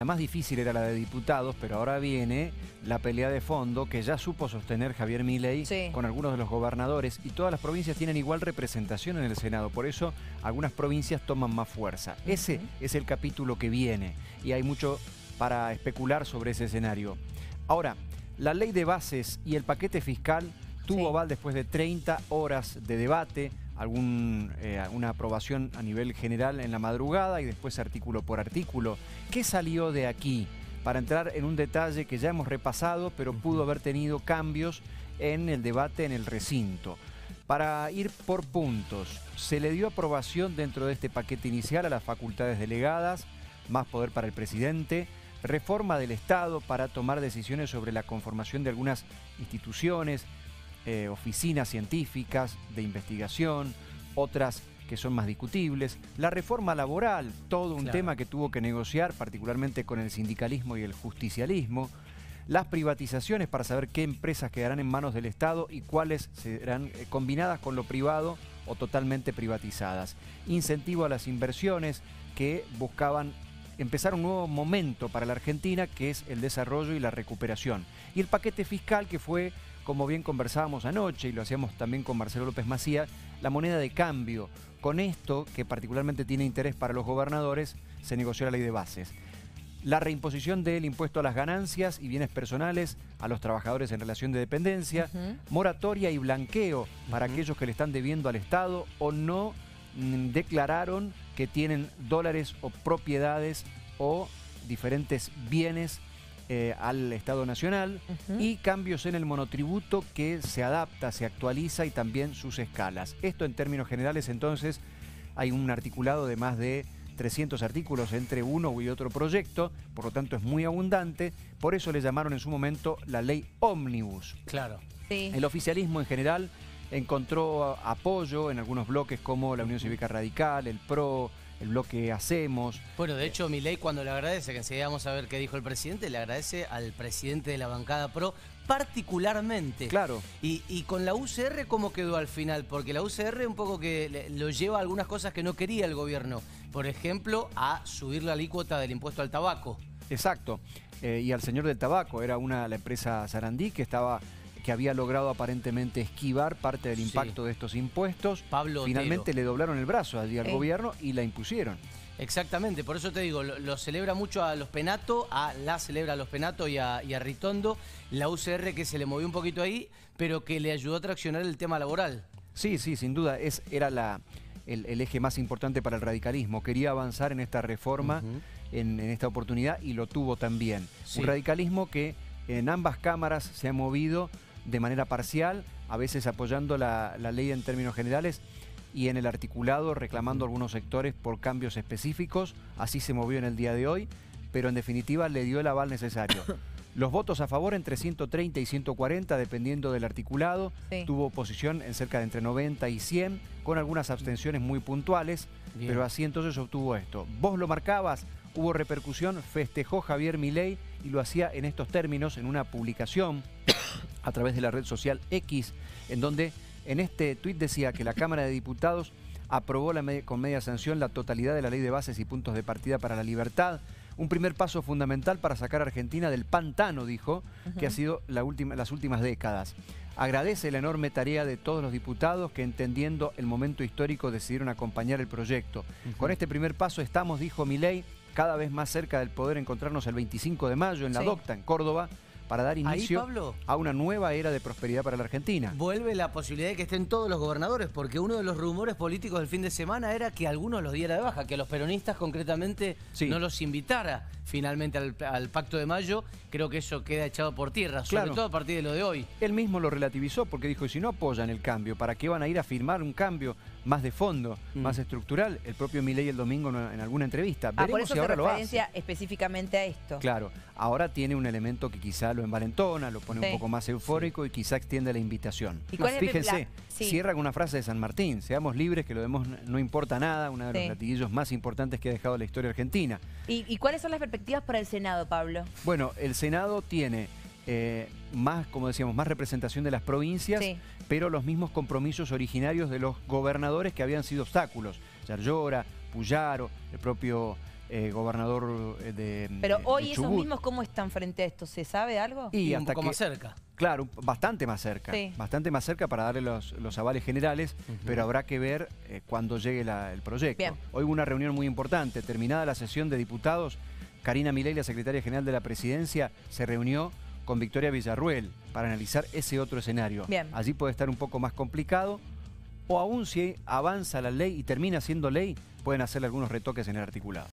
La más difícil era la de diputados, pero ahora viene la pelea de fondo que ya supo sostener Javier Milei Sí. con algunos de los gobernadores y todas las provincias tienen igual representación en el Senado, por eso algunas provincias toman más fuerza. Ese es el capítulo que viene y hay mucho para especular sobre ese escenario. Ahora, la ley de bases y el paquete fiscal tuvo Sí. después de 30 horas de debate, algún, eh, una aprobación a nivel general en la madrugada y después artículo por artículo. ¿Qué salió de aquí? Para entrar en un detalle que ya hemos repasado, pero pudo haber tenido cambios en el debate en el recinto. Para ir por puntos, se le dio aprobación dentro de este paquete inicial a las facultades delegadas, más poder para el presidente, reforma del Estado para tomar decisiones sobre la conformación de algunas instituciones, eh, oficinas científicas de investigación, otras que son más discutibles, la reforma laboral, todo un Claro. tema que tuvo que negociar, particularmente con el sindicalismo y el justicialismo, las privatizaciones para saber qué empresas quedarán en manos del Estado y cuáles serán eh, combinadas con lo privado o totalmente privatizadas, incentivo a las inversiones que buscaban empezar un nuevo momento para la Argentina, que es el desarrollo y la recuperación. Y el paquete fiscal que fue, como bien conversábamos anoche y lo hacíamos también con Marcelo López Macía, la moneda de cambio. Con esto, que particularmente tiene interés para los gobernadores, se negoció la ley de bases. La reimposición del impuesto a las ganancias y bienes personales a los trabajadores en relación de dependencia, moratoria y blanqueo para aquellos que le están debiendo al Estado o no mm, declararon que tienen dólares o propiedades o diferentes bienes eh, al Estado Nacional y cambios en el monotributo que se adapta, se actualiza y también sus escalas. Esto en términos generales entonces hay un articulado de más de 300 artículos entre uno y otro proyecto, por lo tanto es muy abundante, por eso le llamaron en su momento la ley ómnibus. Claro. Sí. El oficialismo en general encontró apoyo en algunos bloques como la Unión Cívica Radical, el PRO, el bloque Hacemos. Bueno, de hecho, Milei cuando le agradece, que enseguida vamos a ver qué dijo el presidente, le agradece al presidente de la bancada PRO particularmente. Claro, Y, y con la UCR, ¿cómo quedó al final? Porque la UCR un poco que le- lo lleva a algunas cosas que no quería el gobierno. Por ejemplo, a subir la alícuota del impuesto al tabaco. exacto. Eh, y al señor del tabaco, era una la empresa Sarandí que estaba que había logrado aparentemente esquivar parte del Sí. impacto de estos impuestos. Pablo Finalmente Otero. le doblaron el brazo allí al Sí. gobierno y la impusieron. Exactamente, por eso te digo, lo, lo celebra mucho a los Penato, a la celebra a los Penato y a, y a Ritondo, la UCR que se le movió un poquito ahí, pero que le ayudó a traccionar el tema laboral. Sí, sí, sin duda, es, era la, el, el eje más importante para el radicalismo. Quería avanzar en esta reforma, en, en esta oportunidad, y lo tuvo también. Sí. Un radicalismo que en ambas cámaras se ha movido de manera parcial, a veces apoyando la, la ley en términos generales y en el articulado reclamando algunos sectores por cambios específicos. Así se movió en el día de hoy, pero en definitiva le dio el aval necesario. Los votos a favor entre 130 y 140, dependiendo del articulado. Sí. Tuvo oposición en cerca de entre 90 y 100, con algunas abstenciones muy puntuales, Bien. pero así entonces obtuvo esto. Vos lo marcabas, hubo repercusión, festejó Javier Milei y lo hacía en estos términos, en una publicación a través de la red social X, en donde en este tuit decía que la Cámara de Diputados aprobó la con media sanción la totalidad de la ley de bases y puntos de partida para la libertad. Un primer paso fundamental para sacar a Argentina del pantano, dijo, que ha sido la última, las últimas décadas. Agradece la enorme tarea de todos los diputados que entendiendo el momento histórico decidieron acompañar el proyecto. Con este primer paso estamos, dijo Milei, cada vez más cerca del poder encontrarnos el 25 de mayo en la Sí. Docta, en Córdoba, para dar Ahí, inicio Pablo, a una nueva era de prosperidad para la Argentina. vuelve la posibilidad de que estén todos los gobernadores, porque uno de los rumores políticos del fin de semana era que algunos los diera de baja, que a los peronistas concretamente Sí. no los invitara finalmente al, al pacto de mayo. Creo que eso queda echado por tierra, sobre Claro. todo a partir de lo de hoy. Él mismo lo relativizó porque dijo, y si no apoyan el cambio, ¿para qué van a ir a firmar un cambio más de fondo, Mm. más estructural? El propio Milei el domingo en alguna entrevista. Ah, por eso si hace ahora lo hace. referencia específicamente a esto. Claro, ahora tiene un elemento que quizá lo envalentona, lo pone Sí. un poco más eufórico y quizá extiende la invitación. ¿Y cuál Fíjense, sí. cierra con una frase de San Martín, seamos libres, que lo demás no importa nada, uno de los latiguillos más importantes que ha dejado la historia argentina. ¿Y, y cuáles son las perspectivas para el Senado, Pablo? Bueno, el Senado tiene eh, más, como decíamos, más representación de las provincias, pero los mismos compromisos originarios de los gobernadores que habían sido obstáculos. Yarlora, Puyaro, el propio eh, gobernador eh, de Pero de hoy esos mismos, ¿cómo están frente a esto? ¿Se sabe algo? Y, un hasta poco que- más cerca. Claro, un- bastante más cerca. Sí. Bastante más cerca para darle los, los avales generales, pero habrá que ver eh, cuándo llegue la- el proyecto. Bien. Hoy hubo una reunión muy importante. Terminada la sesión de diputados, Karina Milei, la secretaria general de la presidencia, se reunió con Victoria Villarruel para analizar ese otro escenario. Bien. Allí puede estar un poco más complicado, o aún si avanza la ley y termina siendo ley, pueden hacerle algunos retoques en el articulado.